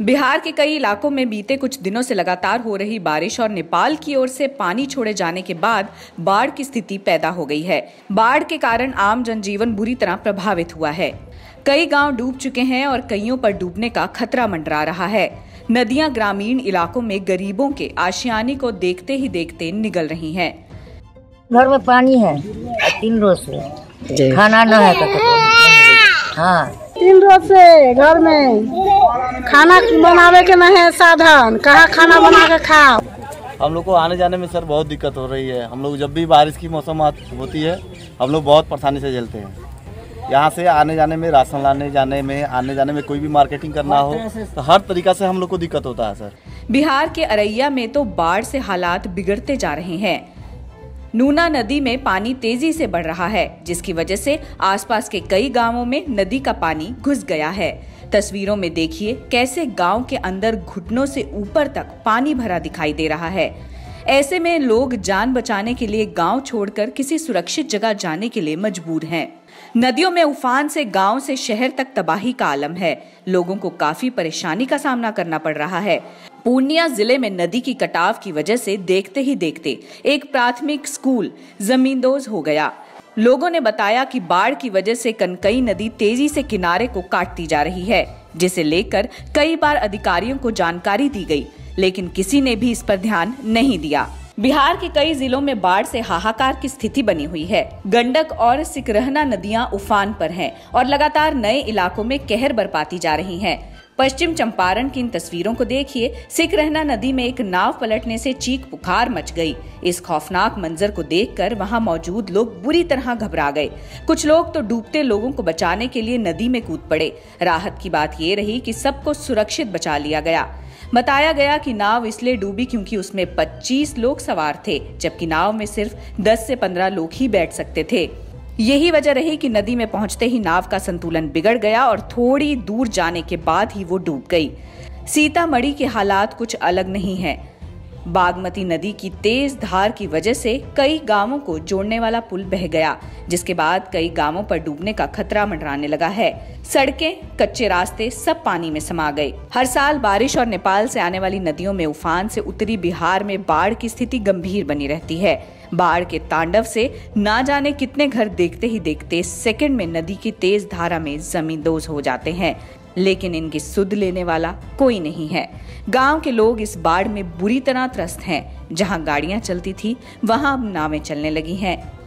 बिहार के कई इलाकों में बीते कुछ दिनों से लगातार हो रही बारिश और नेपाल की ओर से पानी छोड़े जाने के बाद बाढ़ की स्थिति पैदा हो गई है। बाढ़ के कारण आम जनजीवन बुरी तरह प्रभावित हुआ है। कई गाँव डूब चुके हैं और कईयों पर डूबने का खतरा मंडरा रहा है। नदियाँ ग्रामीण इलाकों में गरीबों के आशियाने को देखते ही देखते निगल रही हैं। घर में पानी है तीन रोज से। खाना न है तो हाँ। तीन रोज से घर में। खाना बनावे के नहीं है साधन। कहाँ खाना बना के खाओ? हम लोग को आने जाने में सर बहुत दिक्कत हो रही है। हम लोग जब भी बारिश की मौसम होती है हम लोग बहुत परेशानी से झेलते हैं। यहाँ से आने जाने में राशन लाने जाने में आने जाने में कोई भी मार्केटिंग करना हो तो हर तरीका से हम लोग को दिक्कत होता है सर। बिहार के अरैया में तो बाढ़ से हालात बिगड़ते जा रहे हैं। नूना नदी में पानी तेज़ी से बढ़ रहा है, जिसकी वजह से आसपास के कई गाँवों में नदी का पानी घुस गया है। तस्वीरों में देखिए कैसे गाँव के अंदर घुटनों से ऊपर तक पानी भरा दिखाई दे रहा है। ऐसे में लोग जान बचाने के लिए गाँव छोड़कर किसी सुरक्षित जगह जाने के लिए मजबूर हैं। नदियों में उफान से गाँव से शहर तक तबाही का आलम है। लोगों को काफ़ी परेशानी का सामना करना पड़ रहा है। पूर्णिया ज़िले में नदी की कटाव की वजह से देखते ही देखते एक प्राथमिक स्कूल जमींदोज हो गया। लोगों ने बताया कि बाढ़ की वजह से कनकई नदी तेज़ी से किनारे को काटती जा रही है, जिसे लेकर कई बार अधिकारियों को जानकारी दी गई, लेकिन किसी ने भी इस पर ध्यान नहीं दिया। बिहार के कई जिलों में बाढ़ से हाहाकार की स्थिति बनी हुई है। गंडक और सिकरहना नदियाँ उफान पर हैं और लगातार नए इलाकों में कहर बरपाती जा रही हैं। पश्चिम चंपारण की इन तस्वीरों को देखिए। सिख रहना नदी में एक नाव पलटने से चीख पुकार मच गई। इस खौफनाक मंजर को देखकर वहाँ मौजूद लोग बुरी तरह घबरा गए। कुछ लोग तो डूबते लोगों को बचाने के लिए नदी में कूद पड़े। राहत की बात ये रही कि सबको सुरक्षित बचा लिया गया। बताया गया कि नाव इसलिए डूबी क्योंकि उसमें 25 लोग सवार थे, जबकि नाव में सिर्फ़ 10 से 15 लोग ही बैठ सकते थे। यही वजह रही कि नदी में पहुँचते ही नाव का संतुलन बिगड़ गया और थोड़ी दूर जाने के बाद ही वो डूब गई। सीतामढ़ी के हालात कुछ अलग नहीं है। बागमती नदी की तेज धार की वजह से कई गाँवों को जोड़ने वाला पुल बह गया, जिसके बाद कई गाँवों पर डूबने का खतरा मंडराने लगा है। सड़कें, कच्चे रास्ते सब पानी में समा गए। हर साल बारिश और नेपाल से आने वाली नदियों में उफान से उत्तरी बिहार में बाढ़ की स्थिति गंभीर बनी रहती है। बाढ़ के तांडव से ना जाने कितने घर देखते ही देखते सेकंड में नदी की तेज धारा में जमींदोज हो जाते हैं। लेकिन इनकी सुध लेने वाला कोई नहीं है। गाँव के लोग इस बाढ़ में बुरी तरह त्रस्त हैं। जहाँ गाड़ियाँ चलती थी, वहाँ अब नावें चलने लगी हैं।